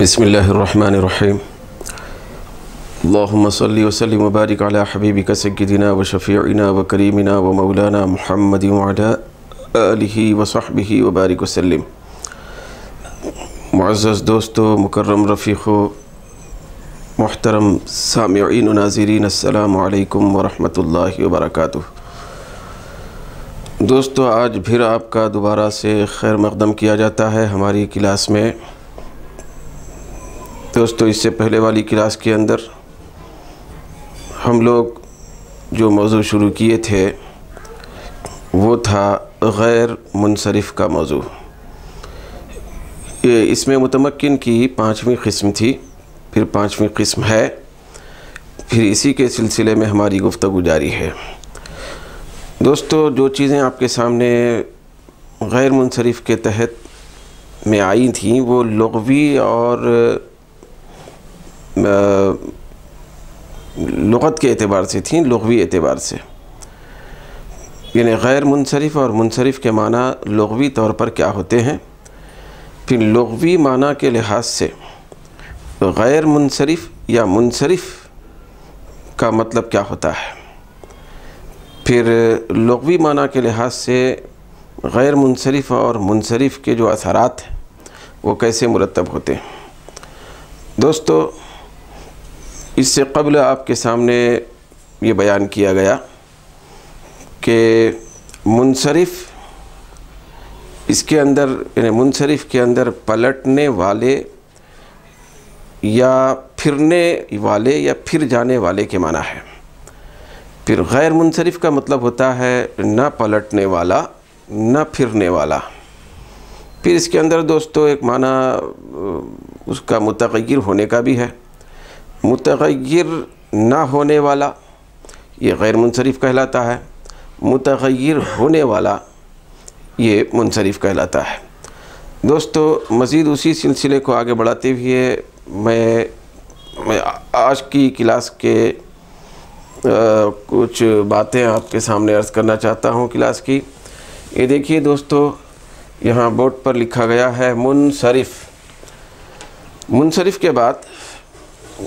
بسم الله الرحمن الرحيم اللهم صل وسلم وبارك على حبيبك سيدنا وشفيعنا وكريمنا ومولانا محمد وعلى آله وصحبه وبارك وسلم معزز دوستو، مکرم رفیقو، محترم سامعین و ناظرین، السلام علیکم ورحمۃ اللہ وبرکاتہ۔ دوستو، آج پھر آپ کا دوبارہ سے خیر مقدم کیا جاتا ہے ہماری کلاس میں۔ دوستو، اس سے پہلے والی کلاس کے اندر ہم لوگ جو موضوع شروع کیے تھے، وہ تھا غیر منصرف کا موضوع۔ یہ اس میں متمکن کی پانچویں قسم تھی، پھر پانچویں قسم ہے، پھر اسی کے سلسلے میں ہماری گفتگو جاری ہے۔ دوستو، جو چیزیں آپ کے سامنے غیر منصرف کے تحت میں آئی تھیں، وہ لغوی اور لغت کے اعتبار سے تھیں، لغوی اعتبار سے۔ یعنی غیر منصرف اور منصرف کے معنی لغوی طور پر کیا ہوتے ہیں؟ پھر لغوی معنی کے لحاظ سے غیر منصرف یا منصرف کا مطلب کیا ہوتا ہے؟ پھر لغوی معنی کے لحاظ سے غیر منصرف اور منصرف کے جو اثرات ہیں، وہ کیسے مرتب ہوتے ہیں؟ دوستو اس سے قبل آپ کے سامنے یہ بیان کیا گیا کہ منصرف اس کے اندر یعنی منصرف کے اندر پلٹنے والے یا پھرنے والے یا پھر جانے والے کے معنی ہے۔ پھر غیر منصرف کا مطلب ہوتا ہے نہ پلٹنے والا، نہ پھرنے والا۔ پھر اس کے اندر دوستو، ایک معنی اس کا متغیر ہونے کا بھی ہے۔ متغیر نہ ہونے والا، یہ غیر منصرف کہلاتا ہے۔ متغیر ہونے والا، یہ منصرف کہلاتا ہے۔ دوستو، مزید اسی سلسلے کو آگے بڑھاتے ہوئے میں میں آج کی کلاس کے کچھ باتیں آپ کے سامنے عرض کرنا چاہتا ہوں کلاس کی۔ یہ دیکھیے دوستو، یہاں بورڈ پر لکھا گیا ہے، منصرف۔ منصرف کے بعد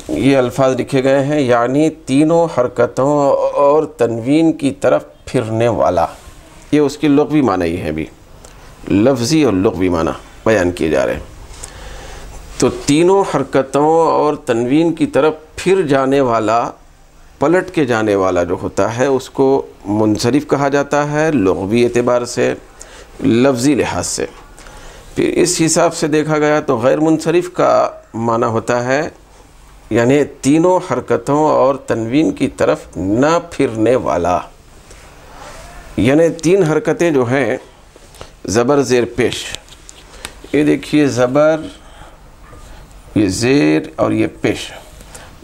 یہ الفاظ لکھے گئے ہیں یعنی تینوں حرکتوں اور تنوین کی طرف پھرنے والا۔ یہ اس کے لغوی معنی ہی ہیں بھی۔ لفظی اور لغوی معنی بیان کیے جا رہے ہیں۔ تو تینوں حرکتوں اور تنوین کی طرف پھر جانے والا، پلٹ کے جانے والا جو ہوتا ہے، اس کو منصرف کہا جاتا ہے لغوی اعتبار سے، لفظی لحاظ سے۔ پھر اس حساب سے دیکھا گیا تو غیر منصرف کا معنی ہوتا ہے یعنی تینوں حرکتوں اور تنوین کی طرف نہ پھرنے والا۔ یعنی تین حرکتیں جو ہیں، زبر، زیر، پیش۔ یہ دیکھیے، زبر، یہ زیر اور یہ پیش۔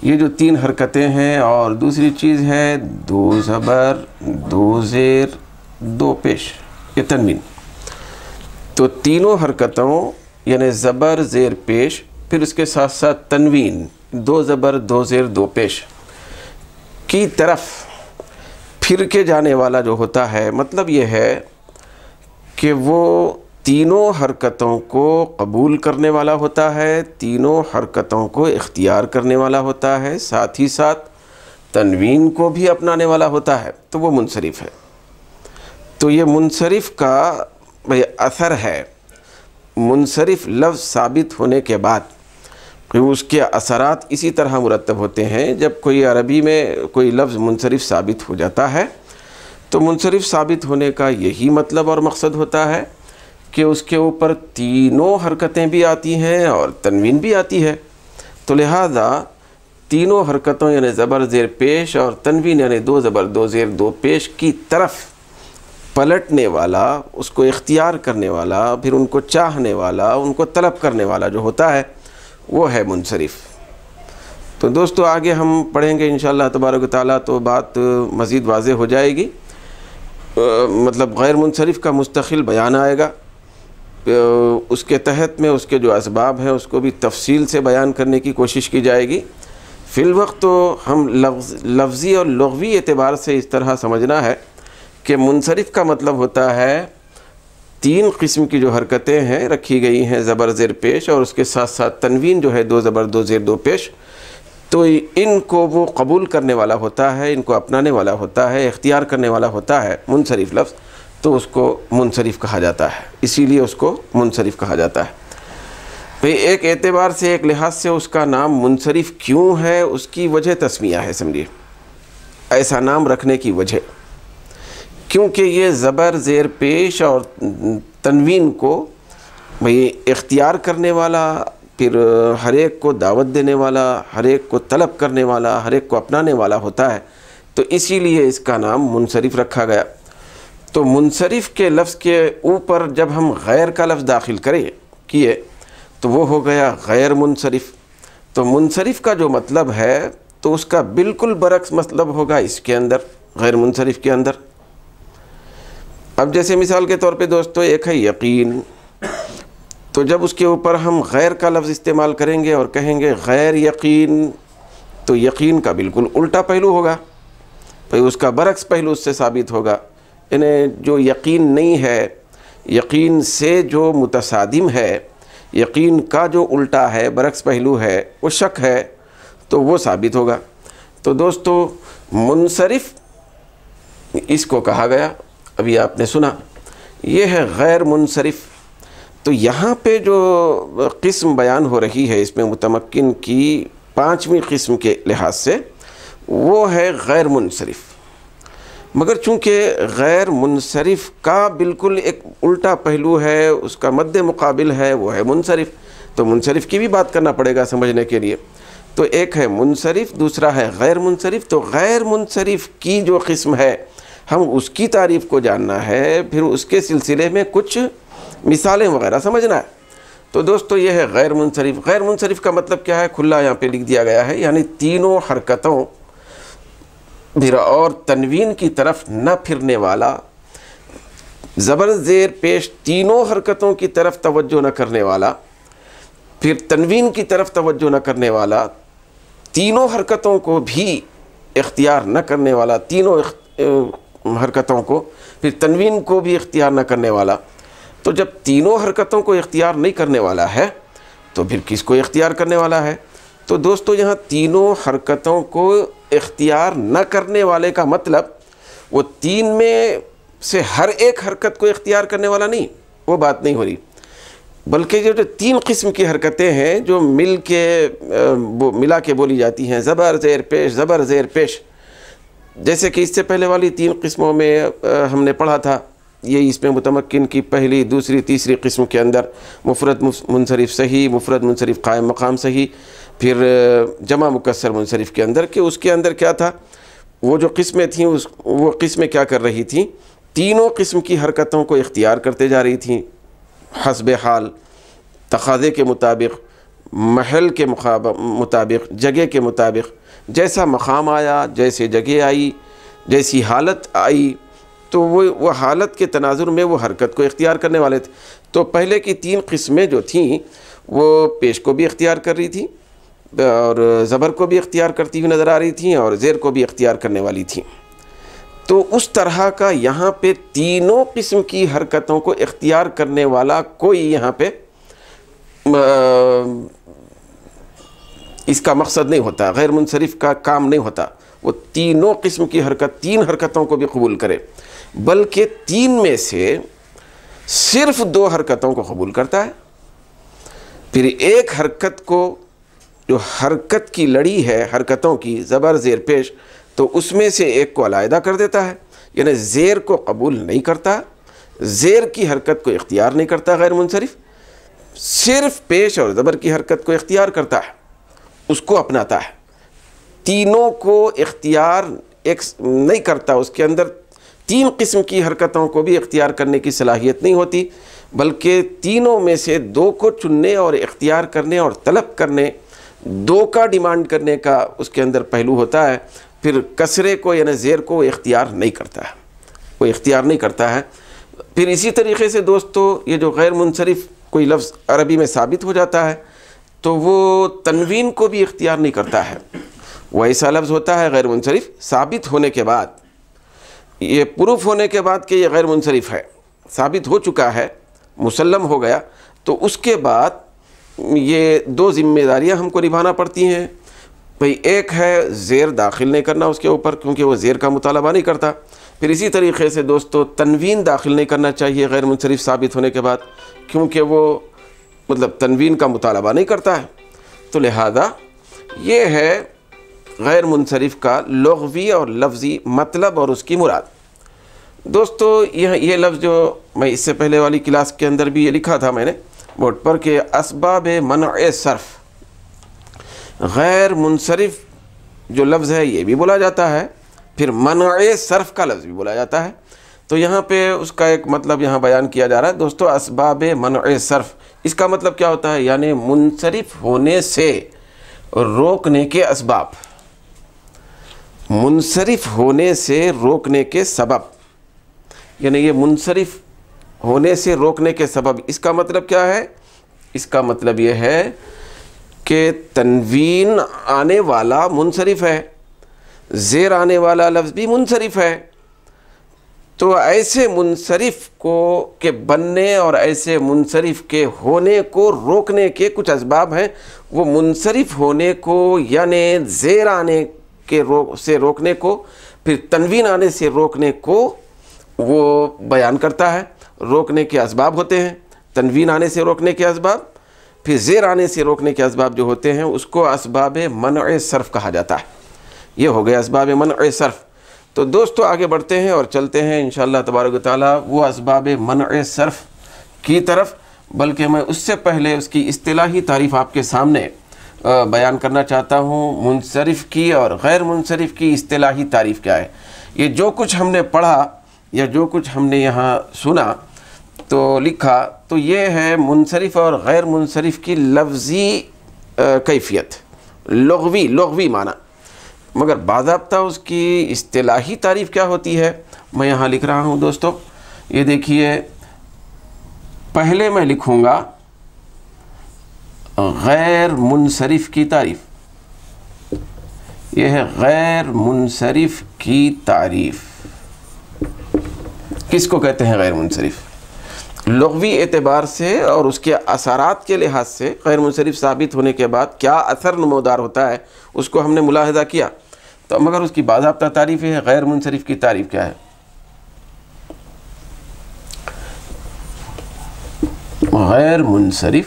یہ جو تین حرکتیں ہیں اور دوسری چیز ہے، دو زبر، دو زیر، دو پیش۔ یہ تنوین۔ تو تینوں حرکتوں یعنی زبر، زیر، پیش، پھر اس کے ساتھ ساتھ تنوین۔ دو زبر، دو زیر، دو پیش کی طرف پھر کے جانے والا جو ہوتا ہے مطلب یہ ہے کہ وہ تینوں حرکتوں کو قبول کرنے والا ہوتا ہے، تینوں حرکتوں کو اختیار کرنے والا ہوتا ہے، ساتھ ہی ساتھ تنوین کو بھی اپنانے والا ہوتا ہے۔ تو وہ منصرف ہے۔ تو یہ منصرف کا اثر ہے۔ منصرف لفظ ثابت ہونے کے بعد اس کے اثرات اسی طرح مرتب ہوتے ہیں جب کوئی عربی میں کوئی لفظ منصرف ثابت ہو جاتا ہے۔ تو منصرف ثابت ہونے کا یہی مطلب اور مقصد ہوتا ہے کہ اس کے اوپر تینوں حرکتیں بھی آتی ہیں اور تنوین بھی آتی ہے۔ تو لہذا تینوں حرکتوں یعنی زبر زیر پیش اور تنوین یعنی دو زبر دو زیر دو پیش کی طرف پلٹنے والا، اس کو اختیار کرنے والا، پھر ان کو چاہنے والا، ان کو طلب کرنے والا جو ہوتا ہے وہ ہے منصرف۔ تو دوستو، آگے ہم پڑھیں گے انشاءاللہ تبارک و تعالیٰ تو بات مزید واضح ہو جائے گی۔ مطلب غیر منصرف کا مستقل بیان آئے گا۔ اس کے تحت میں اس کے جو اسباب ہیں، اس کو بھی تفصیل سے بیان کرنے کی کوشش کی جائے گی۔ فی الوقت تو ہم لفظ، لفظی اور لغوی اعتبار سے اس طرح سمجھنا ہے کہ منصرف کا مطلب ہوتا ہے تین قسم کی جو حرکتیں ہیں، رکھی گئی ہیں زبر زیر پیش اور اس کے ساتھ ساتھ تنوین جو ہے دو زبر، دو زیر، دو پیش۔ تو ان کو وہ قبول کرنے والا ہوتا ہے، ان کو اپنانے والا ہوتا ہے، اختیار کرنے والا ہوتا ہے، منصرف لفظ۔ تو اس کو منصرف کہا جاتا ہے۔ اسی لیے اس کو منصرف کہا جاتا ہے۔ بھئی ایک اعتبار سے، ایک لحاظ سے اس کا نام منصرف کیوں ہے؟ اس کی وجہ تسمیہ ہے، سمجھیے۔ ایسا نام رکھنے کی وجہ۔ کیونکہ یہ زبر زیر پیش اور تنوین کو بھئی اختیار کرنے والا، پھر ہر ایک کو دعوت دینے والا، ہر ایک کو طلب کرنے والا، ہر ایک کو اپنانے والا ہوتا ہے۔ تو اسی لیے اس کا نام منصرف رکھا گیا۔ تو منصرف کے لفظ کے اوپر جب ہم غیر کا لفظ داخل کریں کیے، تو وہ ہو گیا غیر منصرف۔ تو منصرف کا جو مطلب ہے، تو اس کا بالکل برعکس مطلب ہوگا اس کے اندر، غیر منصرف کے اندر۔ اب جیسے مثال کے طور پہ دوستو، ایک ہے یقین۔ تو جب اس کے اوپر ہم غیر کا لفظ استعمال کریں گے اور کہیں گے غیر یقین، تو یقین کا بالکل الٹا پہلو ہوگا۔ بھئی اس کا برعکس پہلو اس سے ثابت ہوگا۔ یعنی جو یقین نہیں ہے، یقین سے جو متصادم ہے، یقین کا جو الٹا ہے، برعکس پہلو ہے، وہ شک ہے، تو وہ ثابت ہوگا۔ تو دوستو، منصرف اس کو کہا گیا۔ ابھی آپ نے سنا، یہ ہے غیر منصرف۔ تو یہاں پہ جو قسم بیان ہو رہی ہے، اس میں متمکن کی پانچویں قسم کے لحاظ سے، وہ ہے غیر منصرف۔ مگر چونکہ غیر منصرف کا بالکل ایک الٹا پہلو ہے، اس کا مد مقابل ہے، وہ ہے منصرف۔ تو منصرف کی بھی بات کرنا پڑے گا سمجھنے کے لیے۔ تو ایک ہے منصرف، دوسرا ہے غیر منصرف۔ تو غیر منصرف کی جو قسم ہے ہم اس کی تعریف کو جاننا ہے، پھر اس کے سلسلے میں کچھ مثالیں وغیرہ سمجھنا ہے۔ تو دوستو، یہ ہے غیر منصرف۔ غیر منصرف کا مطلب کیا ہے؟ کھلا یہاں پہ لکھ دیا گیا ہے یعنی تینوں حرکتوں، پھر اور تنوین کی طرف نہ پھرنے والا، زبر زیر پیش تینوں حرکتوں کی طرف توجہ نہ کرنے والا، پھر تنوین کی طرف توجہ نہ کرنے والا، تینوں حرکتوں کو بھی اختیار نہ کرنے والا، تینوں حرکتوں کو، پھر تنوین کو بھی اختیار نہ کرنے والا۔ تو جب تینوں حرکتوں کو اختیار نہیں کرنے والا ہے، تو پھر کس کو اختیار کرنے والا ہے؟ تو دوستو، یہاں تینوں حرکتوں کو اختیار نہ کرنے والے کا مطلب وہ تین میں سے ہر ایک حرکت کو اختیار کرنے والا نہیں، وہ بات نہیں ہو رہی۔ بلکہ جو تین قسم کی حرکتیں ہیں، جو مل کے ملا کے بولی جاتی ہیں، زبر، زیر، پیش، زبر، زیر، پیش۔ جیسے کہ اس سے پہلے والی تین قسموں میں ہم نے پڑھا تھا یہ اس میں متمکن کی پہلی، دوسری، تیسری قسم کے اندر، مفرد منصرف صحیح، مفرد منصرف قائم مقام صحیح، پھر جمع مکسر منصرف کے اندر، کہ اس کے اندر کیا تھا؟ وہ جو قسمیں تھیں، اس، وہ قسمیں کیا کر رہی تھیں؟ تینوں قسم کی حرکتوں کو اختیار کرتے جا رہی تھیں، حسب حال، تقاضے کے مطابق، محل کے مطابق، جگہ کے مطابق جیسا مقام آیا، جیسے جگہ آئی، جیسی حالت آئی، تو وہ وہ حالت کے تناظر میں وہ حرکت کو اختیار کرنے والے تھے۔ تو پہلے کی تین قسمیں جو تھیں، وہ پیش کو بھی اختیار کر رہی تھیں اور زبر کو بھی اختیار کرتی ہوئی نظر آ رہی تھیں اور زیر کو بھی اختیار کرنے والی تھیں۔ تو اس طرح کا یہاں پہ تینوں قسم کی حرکتوں کو اختیار کرنے والا کوئی یہاں پہ اس کا مقصد نہیں ہوتا، غیر منصرف کا کام نہیں ہوتا۔ وہ تینوں قسم کی حرکت، تین حرکتوں کو بھی قبول کرے۔ بلکہ تین میں سے صرف دو حرکتوں کو قبول کرتا ہے۔ پھر ایک حرکت کو جو حرکت کی لڑی ہے، حرکتوں کی زبر زیر پیش، تو اس میں سے ایک کو علیحدہ کر دیتا ہے۔ یعنی زیر کو قبول نہیں کرتا، زیر کی حرکت کو اختیار نہیں کرتا غیر منصرف، صرف پیش اور زبر کی حرکت کو اختیار کرتا ہے۔ اس کو اپناتا ہے۔ تینوں کو اختیار ایک نہیں کرتا، اس کے اندر تین قسم کی حرکتوں کو بھی اختیار کرنے کی صلاحیت نہیں ہوتی، بلکہ تینوں میں سے دو کو چننے اور اختیار کرنے اور طلب کرنے، دو کا ڈیمانڈ کرنے کا اس کے اندر پہلو ہوتا ہے۔ پھر کسرے کو یعنی زیر کو اختیار نہیں کرتا ہے۔ وہ اختیار نہیں کرتا ہے۔ پھر اسی طریقے سے دوستو، یہ جو غیر منصرف کوئی لفظ عربی میں ثابت ہو جاتا ہے تو وہ تنوین کو بھی اختیار نہیں کرتا ہے۔ وہ ایسا لفظ ہوتا ہے غیر منصرف، ثابت ہونے کے بعد۔ یہ پروف ہونے کے بعد کہ یہ غیر منصرف ہے۔ ثابت ہو چکا ہے، مسلم ہو گیا۔ تو اس کے بعد یہ دو ذمہ داریاں ہم کو نبھانا پڑتی ہیں۔ بھئی ایک ہے زیر داخل نہیں کرنا اس کے اوپر، کیونکہ وہ زیر کا مطالبہ نہیں کرتا۔ پھر اسی طریقے سے دوستو، تنوین داخل نہیں کرنا چاہیے غیر منصرف ثابت ہونے کے بعد، کیونکہ وہ مطلب تنوین کا مطالبہ نہیں کرتا ہے۔ تو لہذا یہ ہے غیر منصرف کا لغوی اور لفظی مطلب اور اس کی مراد۔ دوستو، یہ یہ لفظ جو میں اس سے پہلے والی کلاس کے اندر بھی یہ لکھا تھا میں نے، بورڈ پر کہ اسباب منع صرف۔ غیر منصرف جو لفظ ہے، یہ بھی بولا جاتا ہے۔ پھر منع صرف کا لفظ بھی بولا جاتا ہے۔ تو یہاں پہ اس کا ایک مطلب یہاں بیان کیا جا رہا ہے۔ دوستو، اسباب منع صرف۔ اس کا مطلب کیا ہوتا ہے؟ یعنی منصرف ہونے سے روکنے کے اسباب۔ منصرف ہونے سے روکنے کے سبب۔ یعنی یہ منصرف ہونے سے روکنے کے سبب۔ اس کا مطلب کیا ہے؟ اس کا مطلب یہ ہے کہ تنوین آنے والا منصرف ہے۔ زیر آنے والا لفظ بھی منصرف ہے۔ تو ایسے منصرف کو کے بننے اور ایسے منصرف کے ہونے کو روکنے کے کچھ اسباب ہیں۔ وہ منصرف ہونے کو یعنی زیر آنے کے روک سے روکنے کو، پھر تنوین آنے سے روکنے کو وہ بیان کرتا ہے۔ روکنے کے اسباب ہوتے ہیں، تنوین آنے سے روکنے کے اسباب، پھر زیر آنے سے روکنے کے اسباب جو ہوتے ہیں، اس کو اسباب منع صرف کہا جاتا ہے۔ یہ ہو گیا اسباب منع صرف۔ تو دوستو، آگے بڑھتے ہیں اور چلتے ہیں انشاءاللہ تبارک و تعالیٰ وہ اسباب منع صرف کی طرف، بلکہ میں اس سے پہلے اس کی اصطلاحی تعریف آپ کے سامنے بیان کرنا چاہتا ہوں۔ منصرف کی اور غیر منصرف کی اصطلاحی تعریف کیا ہے؟ یہ جو کچھ ہم نے پڑھا یا جو کچھ ہم نے یہاں سنا تو لکھا، تو یہ ہے منصرف اور غیر منصرف کی لفظی کیفیت، لغوی لغوی معنی۔ مگر باضابطہ اس کی اصطلاحی تعریف کیا ہوتی ہے؟ میں یہاں لکھ رہا ہوں دوستو، یہ دیکھیے، پہلے میں لکھوں گا، غیر منصرف کی تعریف۔ یہ ہے غیر منصرف کی تعریف۔ کس کو کہتے ہیں غیر منصرف؟ لغوی اعتبار سے اور اس کے اثرات کے لحاظ سے غیر منصرف ثابت ہونے کے بعد کیا اثر نمودار ہوتا ہے؟ اس کو ہم نے ملاحظہ کیا۔ تو مگر اس کی باضابطہ تعریف ہے، غیر منصرف کی تعریف کیا ہے؟ غیر منصرف،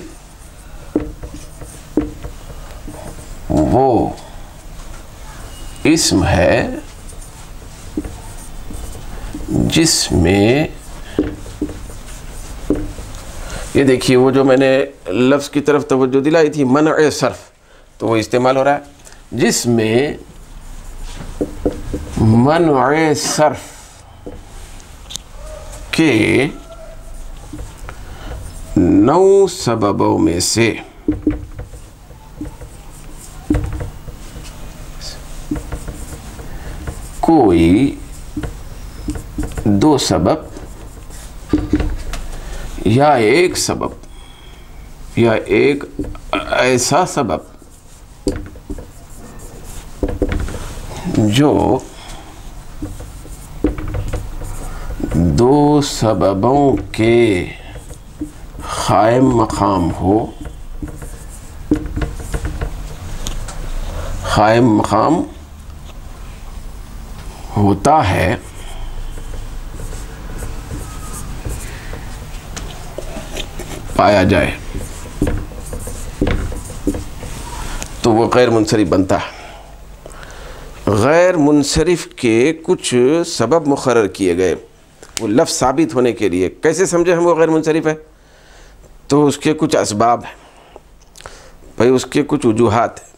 وہ اسم ہے جس میں، یہ دیکھیے، وہ جو میں نے لفظ کی طرف توجہ دلائی تھی، منع صرف، تو وہ استعمال ہو رہا ہے، جس میں منع صرف کے نو سببوں میں سے کوئی دو سبب یا ایک سبب یا ایک ایسا سبب جو دو سببوں کے قائم مقام ہو۔ قائم مقام ہوتا ہے۔ پایا جائے۔ تو وہ غیر منصرف بنتا۔ ہے غیر منصرف کے کچھ سبب مقرر کیے گئے۔ وہ لفظ ثابت ہونے کے لیے کیسے سمجھے ہم وہ غیر منصرف ہے تو اس کے کچھ اسباب ہیں۔ بھائی، اس کے کچھ وجوہات ہیں۔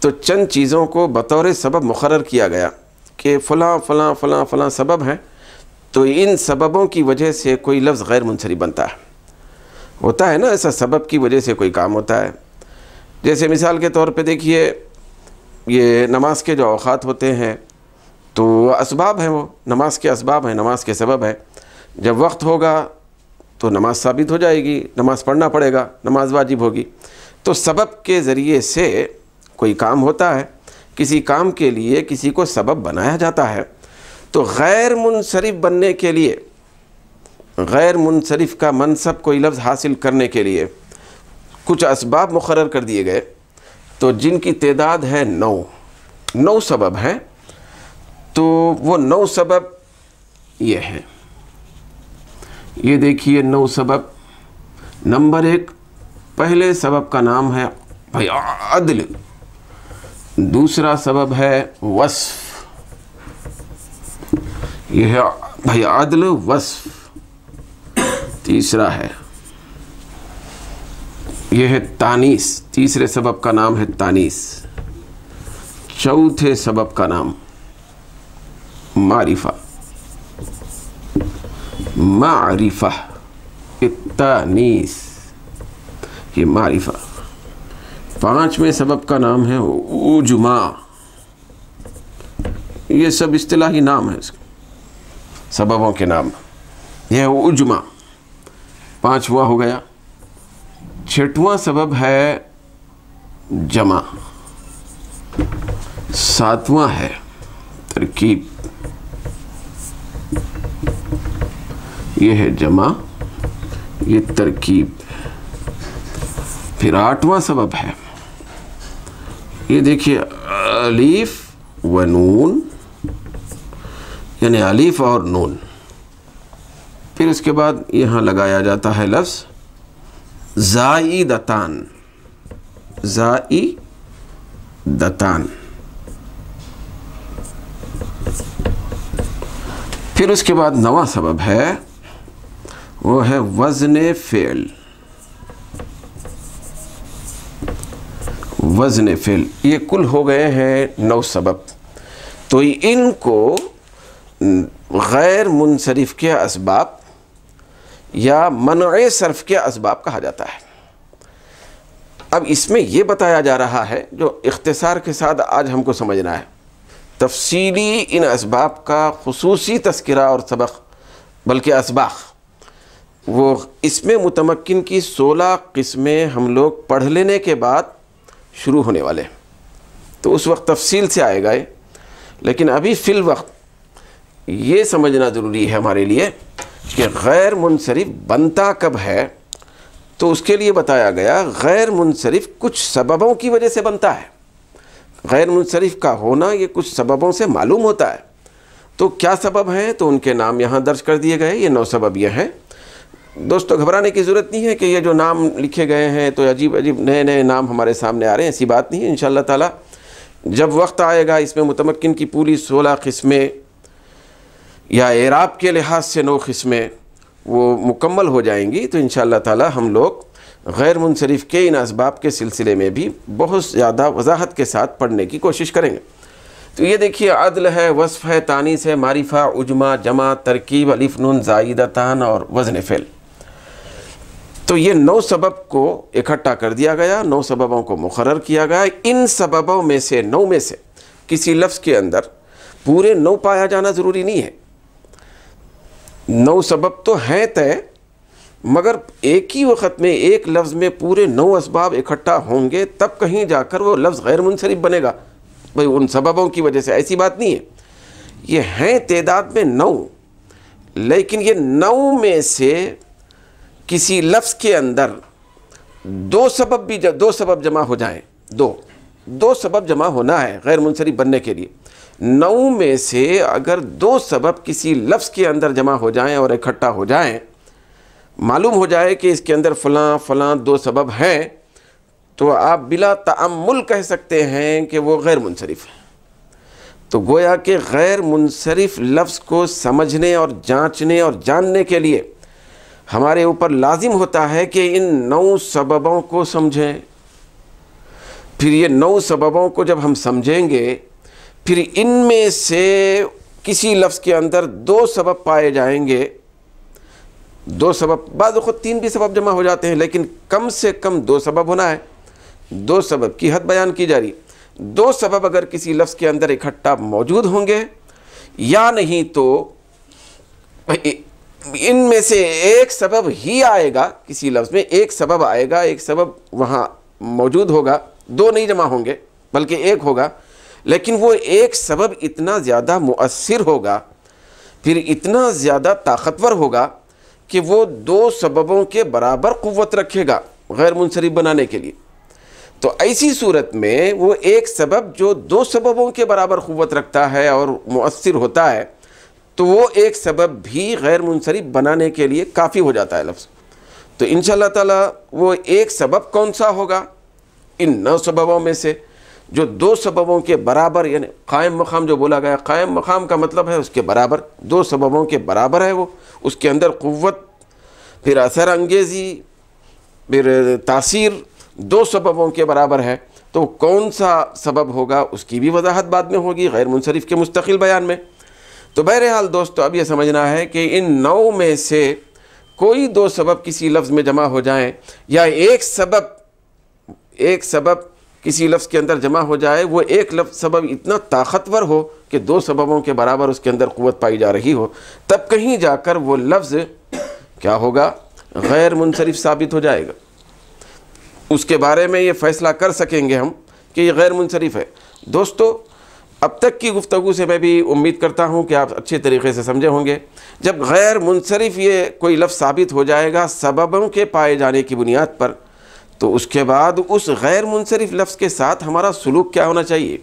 تو چند چیزوں کو بطور سبب مقرر کیا گیا کہ فلاں فلاں فلاں فلاں سبب ہیں، تو ان سببوں کی وجہ سے کوئی لفظ غیر منصرف بنتا ہے۔ ہوتا ہے نا، ایسا سبب کی وجہ سے کوئی کام ہوتا ہے۔ جیسے مثال کے طور پہ دیکھیے، یہ نماز کے جو اوقات ہوتے ہیں تو اسباب ہیں وہ، نماز کے اسباب ہیں، نماز کے سبب ہے جب وقت ہوگا تو نماز ثابت ہو جائے گی، نماز پڑھنا پڑے گا، نماز واجب ہوگی۔ تو سبب کے ذریعے سے کوئی کام ہوتا ہے، کسی کام کے لیے کسی کو سبب بنایا جاتا ہے۔ تو غیر منصرف بننے کے لیے، غیر منصرف کا منصب کوئی لفظ حاصل کرنے کے لیے کچھ اسباب مقرر کر دیے گئے۔ تو جن کی تعداد ہے نو نو سبب ہیں۔ تو وہ نو سبب یہ ہیں یہ دیکھیے نو سبب۔ نمبر ایک، پہلے سبب کا نام ہے بھائی عدل۔ دوسرا سبب ہے وصف۔ یہ ہے بھائی عدل، وصف۔ تیسرا ہے، یہ ہے تانیس تیسرے سبب کا نام ہے تانیس چوتھے سبب کا نام۔ معرفہ۔ معرفہ التانیس یہ معرفہ۔ پانچویں سبب کا نام ہے اجما یہ سب اصطلاحی نام ہے اس کے۔ سببوں کے نام۔ یہ ہے اجما پانچواں ہو گیا۔ چھٹواں سبب ہے جمع۔ ساتواں ہے ترکیب۔ یہ ہے جمع، یہ ترکیب۔ پھر آٹھواں سبب ہے۔ یہ دیکھیے علیف و نون یعنی علیف اور نون۔ پھر اس کے بعد یہاں لگایا جاتا ہے لفظ زائی دتان زائی دتان پھر اس کے بعد نواں سبب ہے۔ وہ ہے وزن فعل۔ وزن فعل۔ یہ کل ہو گئے ہیں نو سبب۔ تو ان کو غیر منصرف کے اسباب یا منع صرف کے اسباب کہا جاتا ہے۔ اب اس میں یہ بتایا جا رہا ہے جو اختصار کے ساتھ آج ہم کو سمجھنا ہے۔ تفصیلی ان اسباب کا خصوصی تذکرہ اور سبق، بلکہ اسباق۔ وہ اس میں متمکن کی سولہ قسمیں ہم لوگ پڑھ لینے کے بعد شروع ہونے والے تو اس وقت تفصیل سے آئے گا لیکن ابھی فی الوقت یہ سمجھنا ضروری ہے ہمارے لیے کہ غیر منصرف بنتا کب ہے؟ تو اس کے لیے بتایا گیا، غیر منصرف کچھ سببوں کی وجہ سے بنتا ہے۔ غیر منصرف کا ہونا یہ کچھ سببوں سے معلوم ہوتا ہے۔ تو کیا سبب ہیں؟ تو ان کے نام یہاں درج کر دیے گئے، یہ نو سبب یہ ہیں۔ دوستو، گھبرانے کی ضرورت نہیں ہے کہ یہ جو نام لکھے گئے ہیں تو عجیب عجیب نئے نئے نام ہمارے سامنے آ رہے ہیں، ایسی بات نہیں ہے، انشاءاللہ تعالی۔ جب وقت آئے گا اس میں متمکن کی پوری سولہ قسمیں یا اعراب کے لحاظ سے نو قسمیں وہ مکمل ہو جائیں گی، تو انشاءاللہ تعالی ہم لوگ غیر منصرف کے ان اسباب کے سلسلے میں بھی بہت زیادہ وضاحت کے ساتھ پڑھنے کی کوشش کریں گے۔ تو یہ دیکھیے، عدل ہے، وصف ہے تانیس ہے، معرفہ عجمہ جمع ترکیب، الف، نون، زائدتان اور وزن فعل۔ تو یہ نو سبب کو اکٹھا کر دیا گیا، نو سببوں کو مقرر کیا گیا۔ ان سببوں میں سے، نو میں سے کسی لفظ کے اندر پورے نو پایا جانا ضروری نہیں ہے۔ نو سبب تو ہیں طے، مگر ایک ہی وقت میں، ایک لفظ میں پورے نو اسباب اکٹھا ہوں گے، تب کہیں جا کر وہ لفظ غیر منصرف بنے گا۔ بھئی ان سببوں کی وجہ سے ایسی بات نہیں ہے۔ یہ ہیں تعداد میں نو، لیکن یہ نو میں سے کسی لفظ کے اندر دو سبب بھی دو سبب جمع ہو جائیں۔ دو۔ دو سبب جمع ہونا ہے غیر منصرف بننے کے لیے۔ نو میں سے اگر دو سبب کسی لفظ کے اندر جمع ہو جائیں اور اکٹھا ہو جائیں، معلوم ہو جائے کہ اس کے اندر فلاں فلاں دو سبب ہیں، تو آپ بلا تعمل کہہ سکتے ہیں کہ وہ غیر منصرف ہیں۔ تو گویا کہ غیر منصرف لفظ کو سمجھنے اور جانچنے اور جاننے کے لیے ہمارے اوپر لازم ہوتا ہے کہ ان نو سببوں کو سمجھیں۔ پھر یہ نو سببوں کو جب ہم سمجھیں گے، پھر ان میں سے کسی لفظ کے اندر دو سبب پائے جائیں گے۔ دو سبب، بعض خود تین بھی سبب جمع ہو جاتے ہیں، لیکن کم سے کم دو سبب ہونا ہے۔ دو سبب کی حد بیان کی جا رہی۔ دو سبب اگر کسی لفظ کے اندر اکٹھا موجود ہوں گے، یا نہیں تو ان میں سے ایک سبب ہی آئے گا، کسی لفظ میں ایک سبب آئے گا، ایک سبب وہاں موجود ہوگا، دو نہیں جمع ہوں گے، بلکہ ایک ہوگا۔ لیکن وہ ایک سبب اتنا زیادہ مؤثر ہوگا، پھر اتنا زیادہ طاقتور ہوگا کہ وہ دو سببوں کے برابر قوت رکھے گا غیر منصرف بنانے کے لیے۔ تو ایسی صورت میں وہ ایک سبب جو دو سببوں کے برابر قوت رکھتا ہے اور مؤثر ہوتا ہے تو وہ ایک سبب بھی غیر منصرف بنانے کے لیے کافی ہو جاتا ہے لفظ۔ تو ان شاء اللہ تعالیٰ وہ ایک سبب کون سا ہوگا؟ ان نو سببوں میں سے جو دو سببوں کے برابر یعنی قائم مقام جو بولا گیا، قائم مقام کا مطلب ہے اس کے برابر۔ دو سببوں کے برابر ہے وہ، اس کے اندر قوت، پھر اثر انگیزی، پھر تاثیر، دو سببوں کے برابر ہے۔ تو کون سا سبب ہوگا؟ اس کی بھی وضاحت بعد میں ہوگی غیر منصرف کے مستقل بیان میں۔ تو بہرحال دوستو، اب یہ سمجھنا ہے کہ ان نو میں سے کوئی دو سبب کسی لفظ میں جمع ہو جائیں یا ایک سبب ایک سبب کسی لفظ کے اندر جمع ہو جائے، وہ ایک لفظ، سبب اتنا طاقتور ہو کہ دو سببوں کے برابر اس کے اندر قوت پائی جا رہی ہو، تب کہیں جا کر وہ لفظ کیا ہوگا؟ غیر منصرف ثابت ہو جائے گا۔ اس کے بارے میں یہ فیصلہ کر سکیں گے ہم کہ یہ غیر منصرف ہے۔ دوستو اب تک کی گفتگو سے میں بھی امید کرتا ہوں کہ آپ اچھے طریقے سے سمجھے ہوں گے۔ جب غیر منصرف یہ کوئی لفظ ثابت ہو جائے گا سببوں کے پائے جانے کی بنیاد پر، تو اس کے بعد اس غیر منصرف لفظ کے ساتھ ہمارا سلوک کیا ہونا چاہیے؟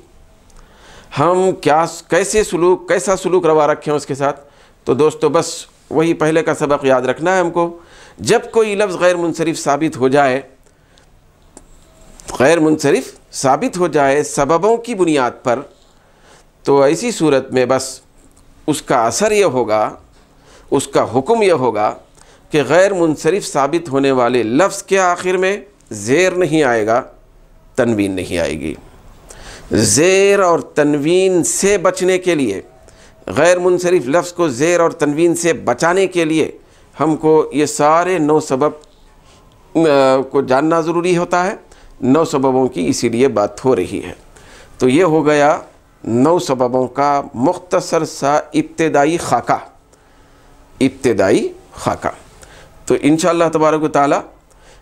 ہم کیا کیسے سلوک، کیسا سلوک روا رکھیں اس کے ساتھ؟ تو دوستو، بس وہی پہلے کا سبق یاد رکھنا ہے ہم کو۔ جب کوئی لفظ غیر منصرف ثابت ہو جائے، غیر منصرف ثابت ہو جائے سببوں کی بنیاد پر تو ایسی صورت میں بس اس کا اثر یہ ہوگا، اس کا حکم یہ ہوگا کہ غیر منصرف ثابت ہونے والے لفظ کے آخر میں زیر نہیں آئے گا، تنوین نہیں آئے گی۔ زیر اور تنوین سے بچنے کے لیے، غیر منصرف لفظ کو زیر اور تنوین سے بچانے کے لیے ہم کو یہ سارے نو سبب کو جاننا ضروری ہوتا ہے۔ نو سببوں کی اسی لیے بات ہو رہی ہے۔ تو یہ ہو گیا نو سببوں کا مختصر سا ابتدائی خاکہ ابتدائی خاکہ۔ تو انشاءاللہ تبارک و تعالی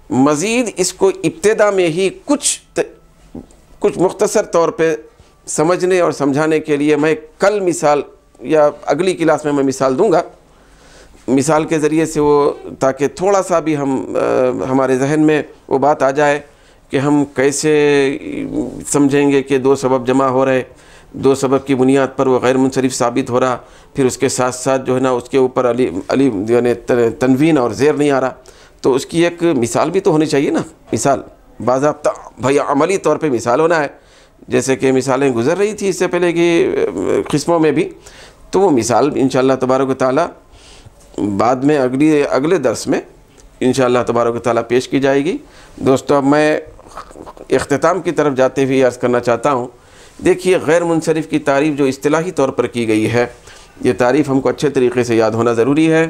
مزید اس کو ابتدا میں ہی کچھ کچھ مختصر طور پہ سمجھنے اور سمجھانے کے لیے میں کل مثال یا اگلی کلاس میں میں مثال دوں گا۔ مثال کے ذریعے سے وہ، تاکہ تھوڑا سا بھی ہم ہمارے ذہن میں وہ بات آ جائے کہ ہم کیسے سمجھیں گے کہ دو سبب جمع ہو رہے۔ دو سبب کی بنیاد پر وہ غیر منصرف ثابت ہو رہا، پھر اس کے ساتھ ساتھ جو ہے نا اس کے اوپر علی علی یعنی تنوین اور زیر نہیں آ رہا۔ تو اس کی ایک مثال بھی تو ہونی چاہیے نا۔ مثال، باضابطہ بھائی عملی طور پہ مثال ہونا ہے۔ جیسے کہ مثالیں گزر رہی تھی اس سے پہلے کی، قسموں میں بھی۔ تو وہ مثال انشاءاللہ تبارک و تعالیٰ بعد میں اگلی، اگلے درس میں انشاءاللہ تبارک و تعالیٰ پیش کی جائے گی۔ دوستو، اب میں اختتام کی طرف جاتے ہوئے عرض کرنا چاہتا ہوں۔ دیکھیے غیر منصرف کی تعریف جو اصطلاحی طور پر کی گئی ہے، یہ تعریف ہم کو اچھے طریقے سے یاد ہونا ضروری ہے۔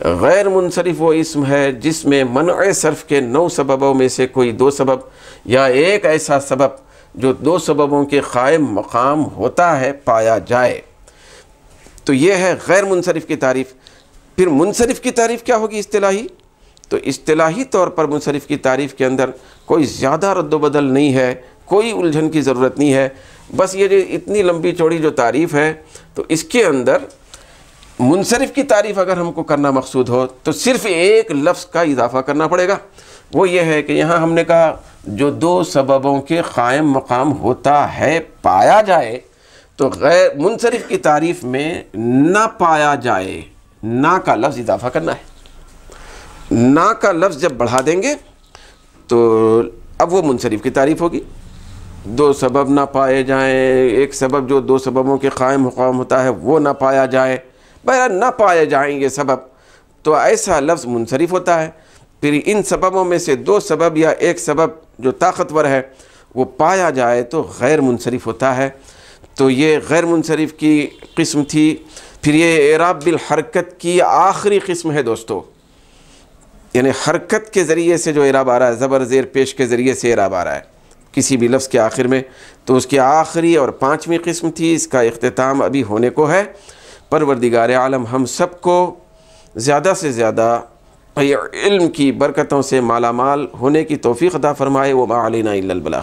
غیر منصرف وہ اسم ہے جس میں منع صرف کے نو سببوں میں سے کوئی دو سبب یا ایک ایسا سبب جو دو سببوں کے قائم مقام ہوتا ہے پایا جائے۔ تو یہ ہے غیر منصرف کی تعریف۔ پھر منصرف کی تعریف کیا ہوگی اصطلاحی؟ تو اصطلاحی طور پر منصرف کی تعریف کے اندر کوئی زیادہ رد و بدل نہیں ہے، کوئی الجھن کی ضرورت نہیں ہے۔ بس یہ جو اتنی لمبی چوڑی جو تعریف ہے، تو اس کے اندر منصرف کی تعریف اگر ہم کو کرنا مقصود ہو، تو صرف ایک لفظ کا اضافہ کرنا پڑے گا۔ وہ یہ ہے کہ یہاں ہم نے کہا، جو دو سببوں کے قائم مقام ہوتا ہے، پایا جائے، تو غیر منصرف کی تعریف میں نہ پایا جائے، نہ کا لفظ اضافہ کرنا ہے۔ نہ کا لفظ جب بڑھا دیں گے، تو اب وہ منصرف کی تعریف ہوگی۔ دو سبب نہ پائے جائیں، ایک سبب جو دو سببوں کے قائم مقام ہوتا ہے، وہ نہ پایا جائے۔ بہرحال نہ پائے جائیں گے سبب۔ تو ایسا لفظ منصرف ہوتا ہے۔ پھر ان سببوں میں سے دو سبب یا ایک سبب جو طاقتور ہے، وہ پایا جائے تو غیر منصرف ہوتا ہے۔ تو یہ غیر منصرف کی قسم تھی۔ پھر یہ اعراب بالحرکت کی آخری قسم ہے دوستو۔ یعنی حرکت کے ذریعے سے جو اعراب آ رہا ہے، زبر زیر پیش کے ذریعے سے اعراب آ رہا ہے۔ کسی بھی لفظ کے آخر میں تو اس کی آخری اور پانچویں قسم تھی، اس کا اختتام ابھی ہونے کو ہے۔ پروردگار عالم، ہم سب کو زیادہ سے زیادہ علم کی برکتوں سے مالا مال ہونے کی توفیق عطا فرمائے۔ وہ ما علینا البلاغ۔